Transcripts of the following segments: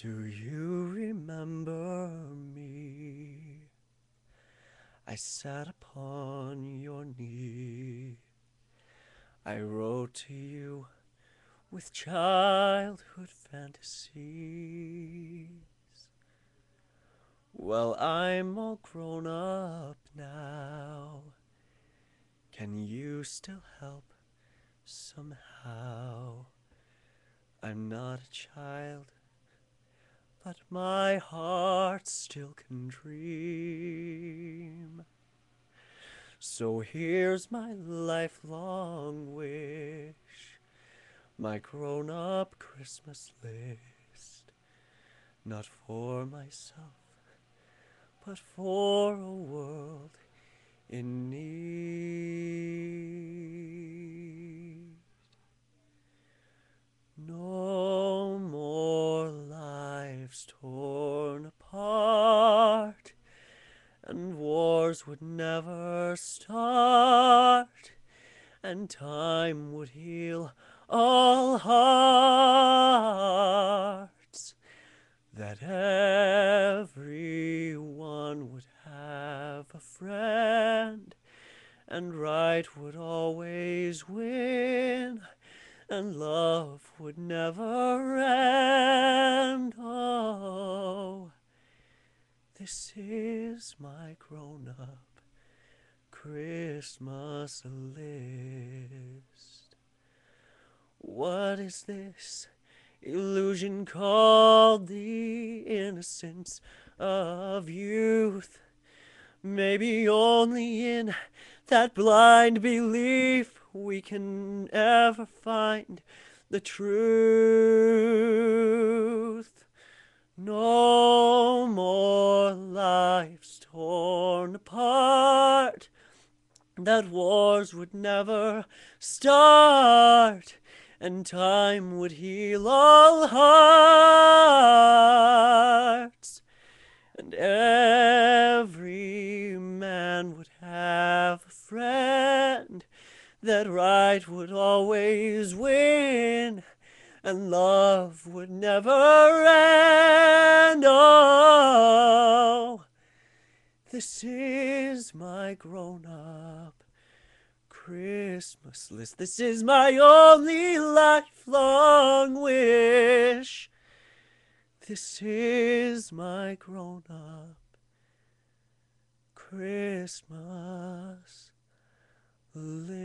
Do you remember me? I sat upon your knee. I wrote to you with childhood fantasies. Well, I'm all grown up now. Can you still help somehow? I'm not a child, but my heart still can dream. So here's my lifelong wish, my grown up Christmas list. Not for myself, but for a world torn apart, and wars would never start, and time would heal all hearts. That everyone would have a friend, and right would always win, and love would never end. Oh, this is my grown up Christmas list. What is this illusion called the innocence of youth? Maybe only in that blind belief we can ever find the truth. No more lives torn apart, that wars would never start, and time would heal all hearts, that right would always win and love would never end. Oh, this is my grown up Christmas list. This is my only lifelong wish. This is my grown up Christmas list.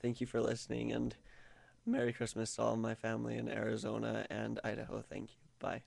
Thank you for listening and Merry Christmas to all my family in Arizona and Idaho. Thank you. Bye.